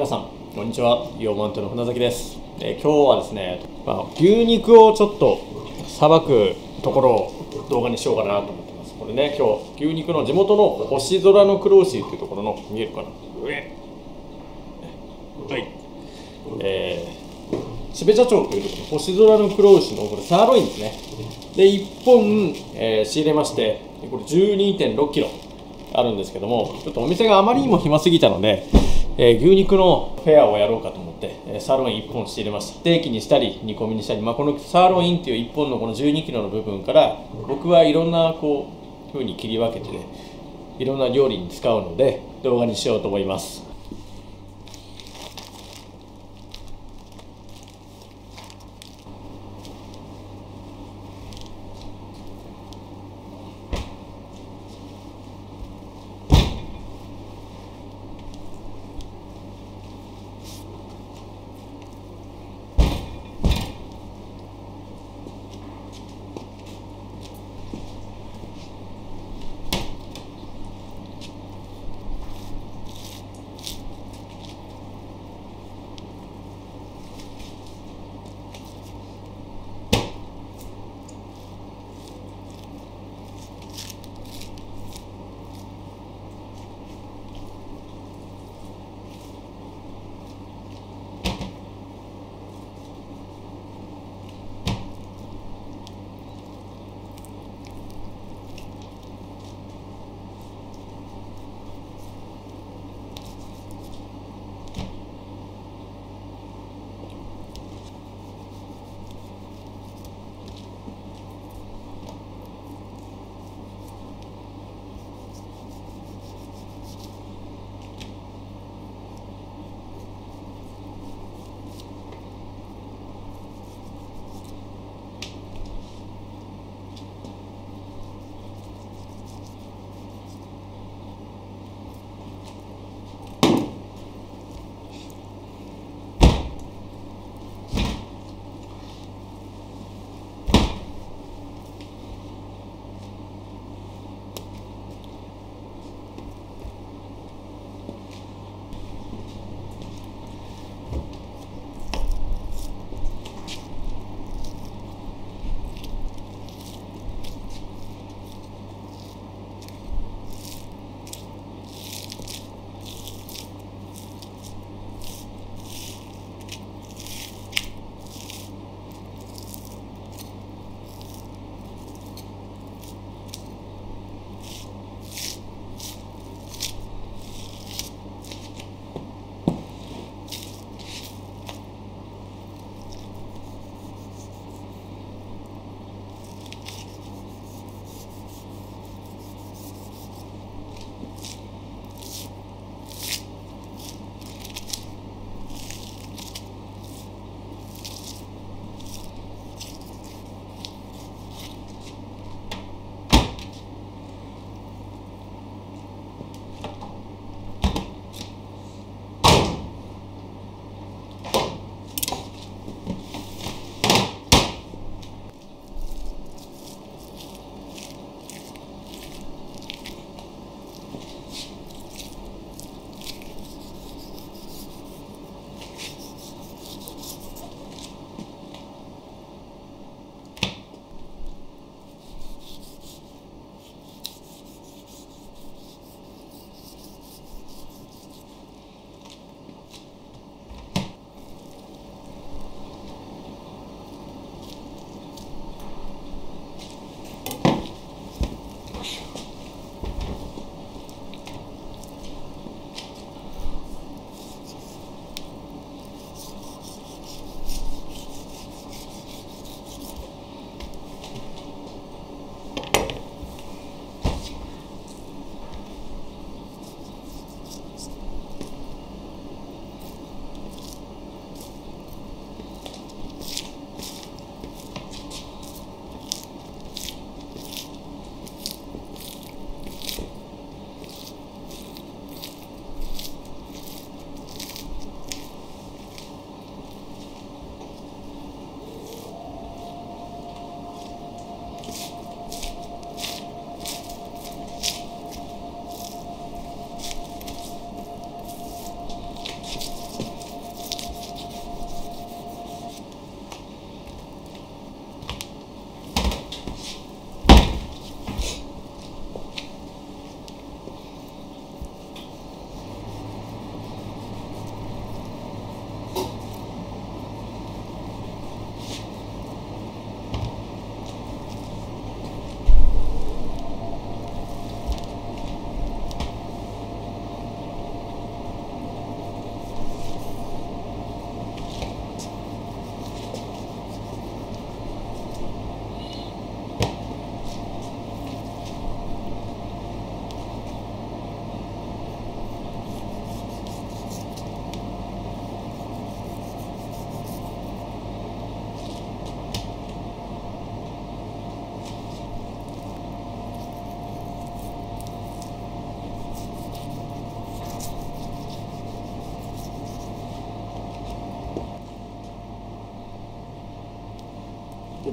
えー皆さんこんにちは。ヨーマントの船崎です、えー今日はですね、まあ、牛肉をちょっとさばくところを動画にしようかなと思ってます。これね今日牛肉の地元の星空の黒牛っていうところの見えるかな。上。はい。えー、標茶町というところの星空の黒牛のこれサーロインですね。で1本、えー仕入れましてでこれ1 2 6キロあるんですけどもちょっとお店があまりにも暇すぎたので、えー牛肉のフェアをやろうかと思って、えサーロイン1本仕入れました。ステーキにしたり煮込みにしたり、まあ、このサーロインっていう1本のこの1 2キロの部分から僕はいろんなこう風に切り分けてねいろんな料理に使うので動画にしようと思います。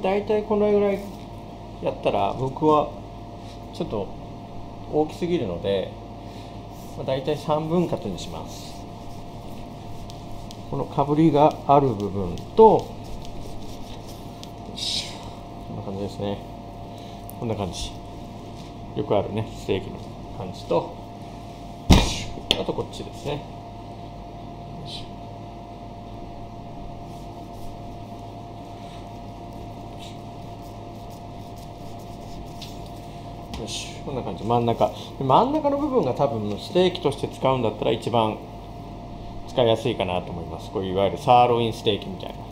で大体このぐらいやったら僕はちょっと大きすぎるので、まあ、大体3分割にします。このかぶりがある部分とこんな感じですね。こんな感じ。よくあるねステーキの感じとあとこっちですねよしこんな感じ。真ん中。真ん中の部分が多分ステーキとして使うんだったら一番使いやすいかなと思います。こういういわゆるサーロインステーキみたいな。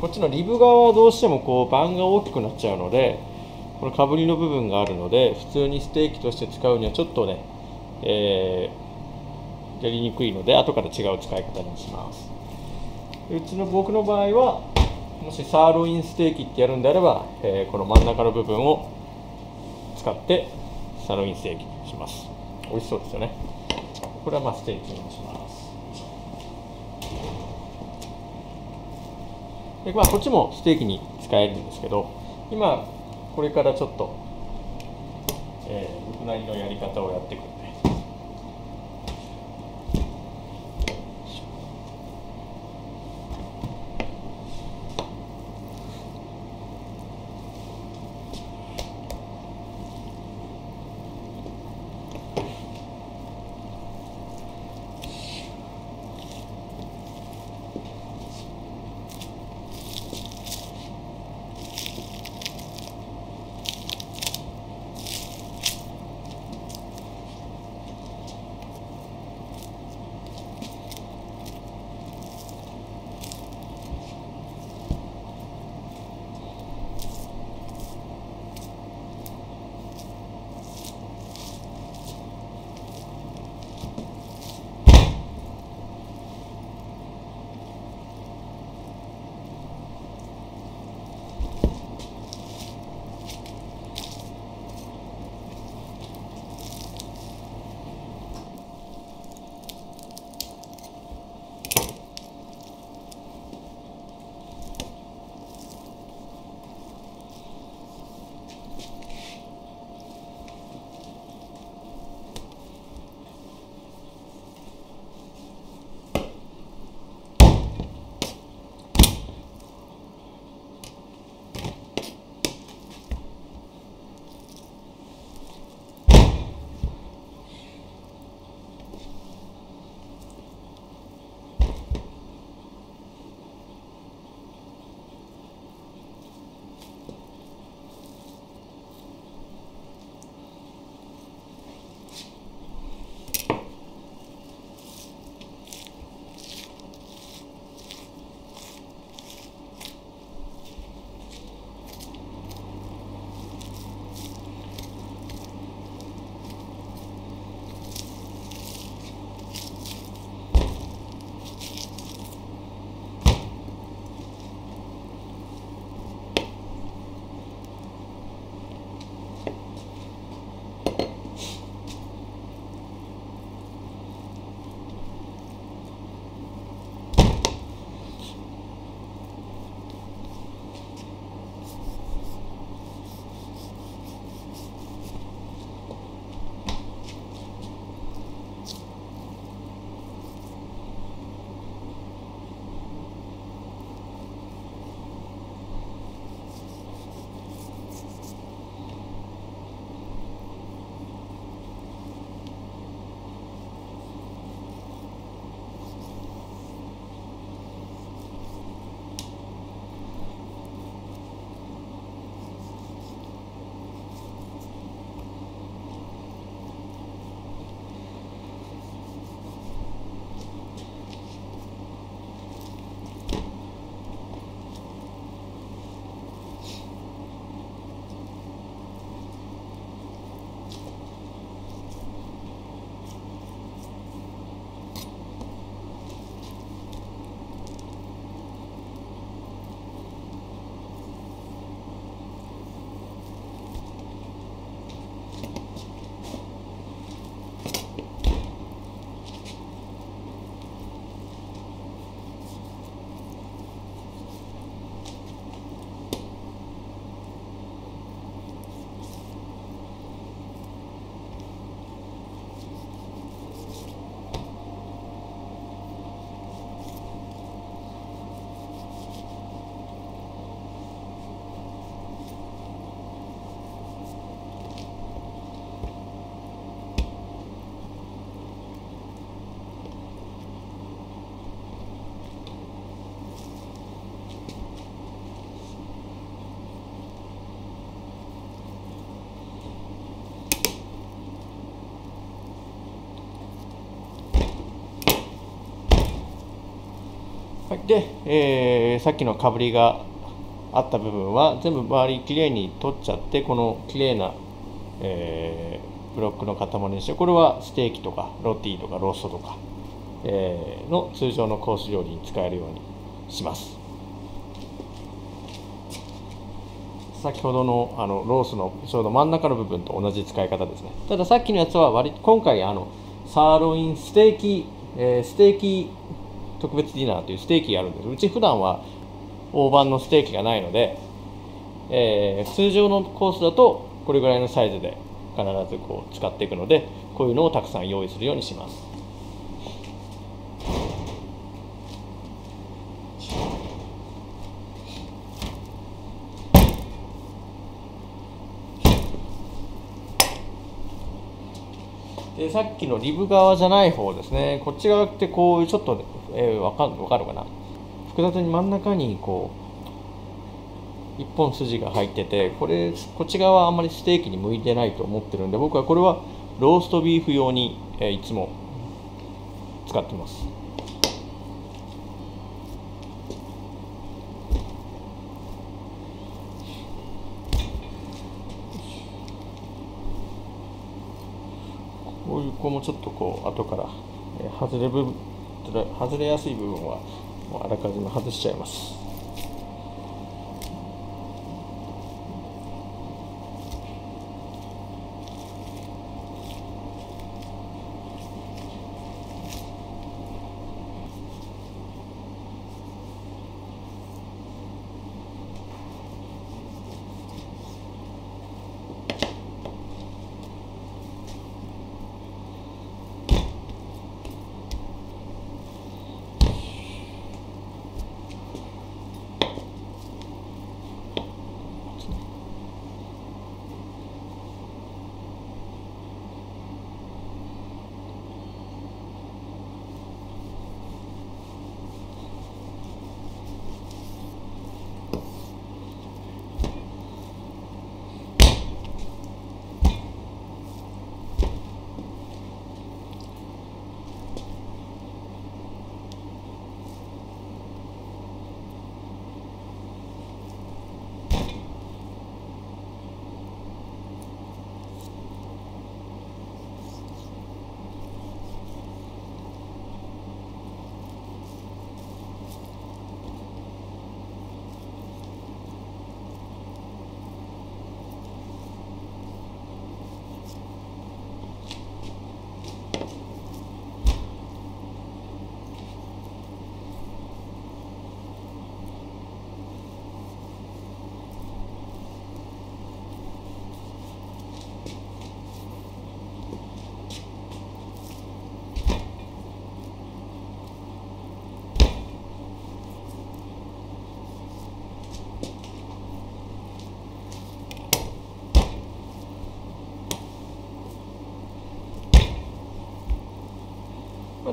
こっちのリブ側はどうしてもこう盤が大きくなっちゃうのでこのかぶりの部分があるので普通にステーキとして使うにはちょっとね、えー、やりにくいので後から違う使い方にします。うちの僕の場合はもしサーロインステーキってやるんであれば、えー、この真ん中の部分を使ってサーロインステーキにします。美味しそうですよね。これはまあステーキにします。でまあこっちもステーキに使えるんですけど今これからちょっと、えー、僕なりのやり方をやっていく。で、えー、さっきのかぶりがあった部分は全部周りきれいに取っちゃってこのきれいな、えー、ブロックの塊にしてこれはステーキとかロティとかローストとか、えー、の通常のコース料理に使えるようにします。先ほどのあのロースのちょうど真ん中の部分と同じ使い方ですね。たださっきのやつは割今回あのサーロインステーキ、えー、ステーキ特別ディナーというステーキがあるんです。うち普段は大判のステーキがないので、えー、通常のコースだとこれぐらいのサイズで必ずこう使っていくのでこういうのをたくさん用意するようにします。さっきのリブ側じゃない方ですね。こっち側ってこういうちょっと、えー、わかわかるかな？複雑に真ん中にこう一本筋が入っててこれこっち側はあんまりステーキに向いてないと思ってるんで僕はこれはローストビーフ用に、えー、いつも使ってます。ここもちょっとこう後から、外れ部外れやすい部分はあらかじめ外しちゃいます。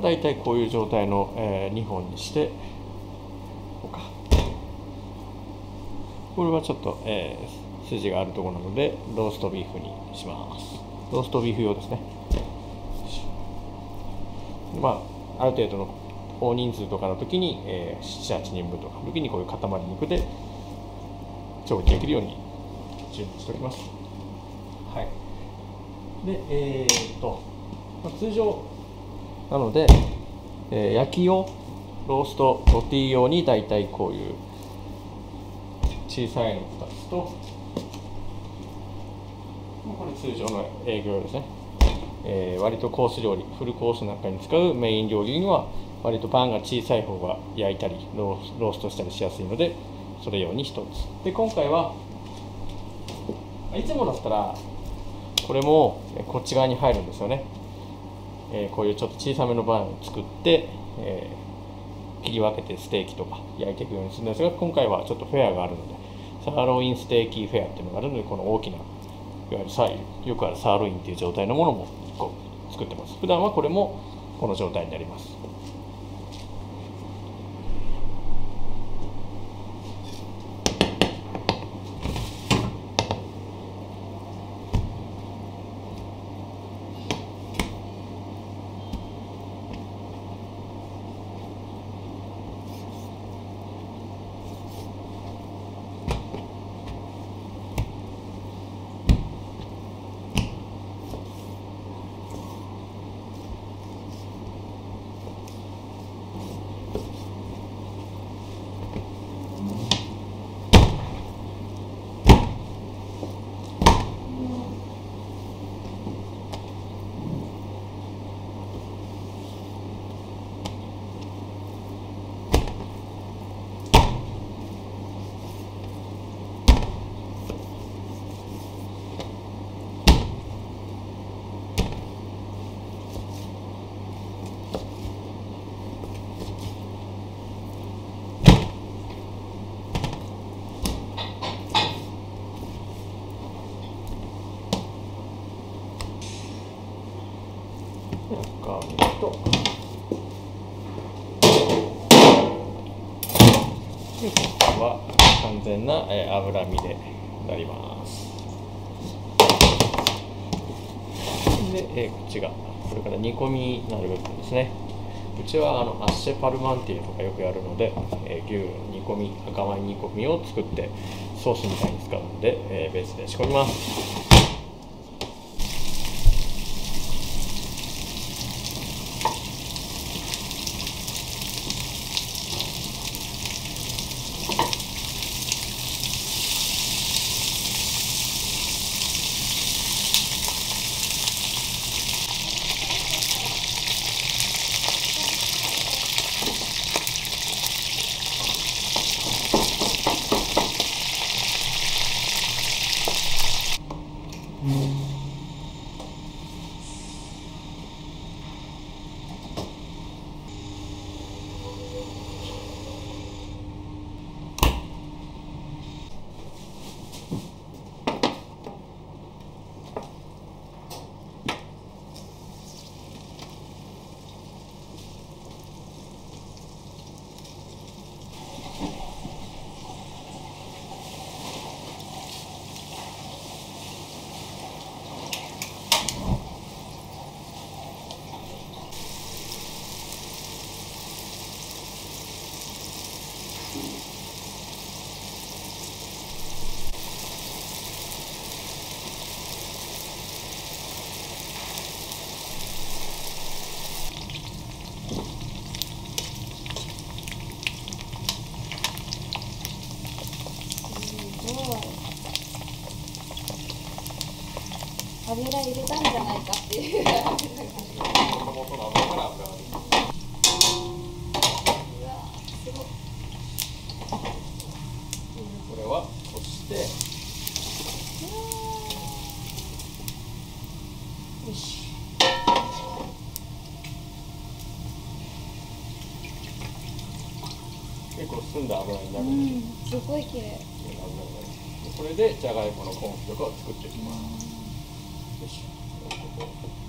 大体こういう状態の、えー、2本にしてこうか。これはちょっと、えー、筋があるところなのでローストビーフにします。ローストビーフ用ですね。まあある程度の大人数とかの時に、えー、78人分とかの時にこういう塊肉で調理できるように準備しておきます。はい。でえー、っと、まあ、通常なので、えー、焼き用ローストロティ用に大体こういう小さいの2つとこれ通常の営業ですね、えー、割とコース料理フルコースなんかに使うメイン料理には割とパンが小さい方が焼いたりローストしたりしやすいのでそれ用に1つ。で今回はいつもだったらこれもこっち側に入るんですよね。えー、こういうちょっと小さめのバンを作って、えー、切り分けてステーキとか焼いていくようにするんですが今回はちょっとフェアがあるのでサーロインステーキフェアっていうのがあるのでこの大きないわゆるサイよくあるサーロインっていう状態のものもこう作ってます。普段はこれもこの状態になります赤身とでここは完全な、えー脂身でなります。で、えーこっちがこれから煮込みになる部分ですね。うちはあのアッシェパルマンティエとかよくやるので、えー牛の煮込み赤ワイン煮込みを作ってソースみたいに使うので、えーベースで仕込みますごい油入れたんじゃないかっていうこれはそしてよし結構澄ん。だ油になるので、んすごい綺麗。これでじゃがいものコンフィとかを作っていきます。よし